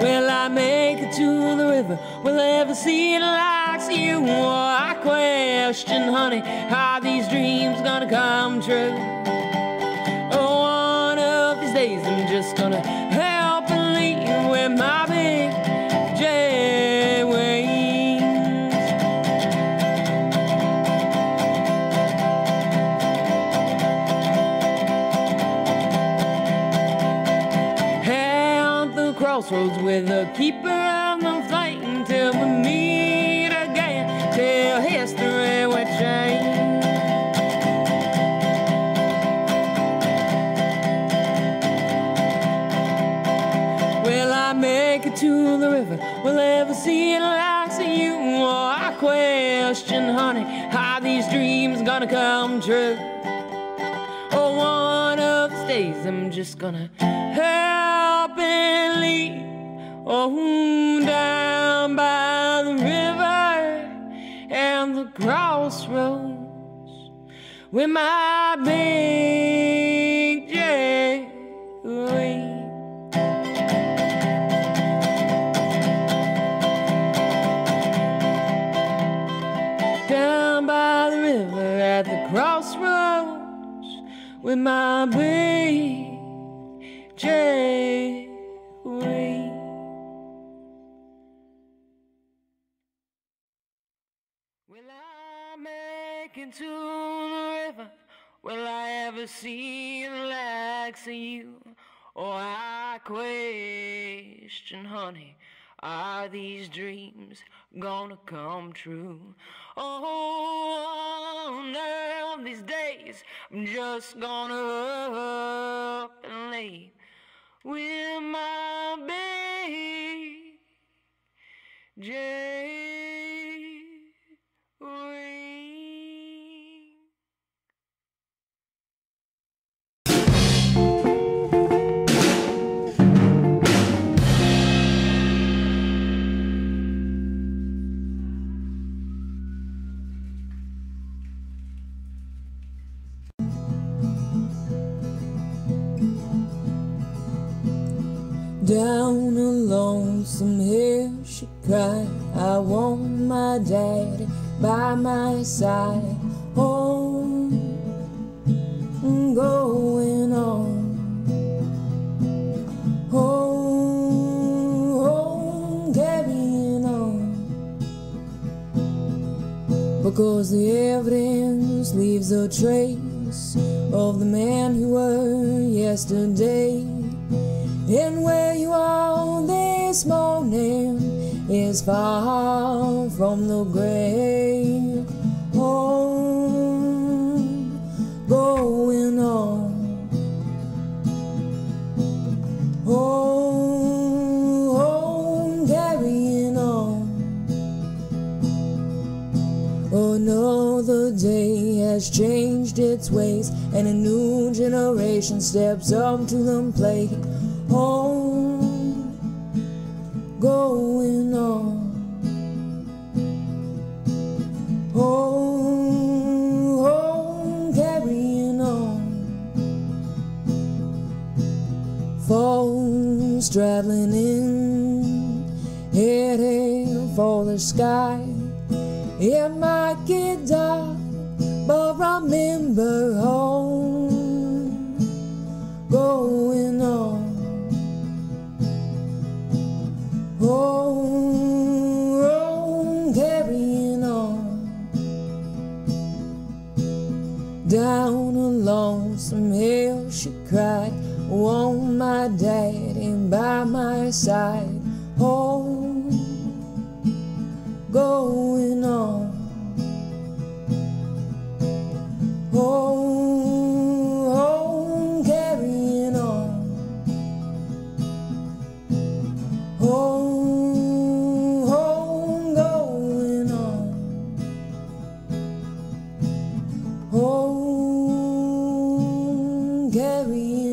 Will I make it to the river? Will I ever see it like you? Oh, I question, honey, how these dreams gonna come true? Crossroads with the keeper of the flame till we meet again, till history will change. Will I make it to the river? Will I ever see it like you? Oh, I question, honey, how these dreams gonna come true? Oh, one of these days I'm just gonna help Oh, down by the river and the crossroads with my big J. wing. down by the river at the crossroads with my big J. make it to the river? Will I ever see the likes of you? Or I question, honey, are these dreams gonna come true? Oh, now these days I'm just gonna up and leave with my baby Down a lonesome hill she cried. I want my daddy by my side. Home, I'm going on. Home, home, carrying on. Because the evidence leaves a trace Of the man you were yesterday and where you are this morning is far from the grave. Home, going on. Home, home, carrying on. Another day has changed its ways, and a new generation steps up to the plate. Home, going on. Home, home, carrying on. Phones traveling in, heading for the sky. It might get dark, but remember home, Home, home, carrying on. Down a lonesome hill she cried, want my daddy by my side. Home, going on. Home, home, carrying on. Home, carrying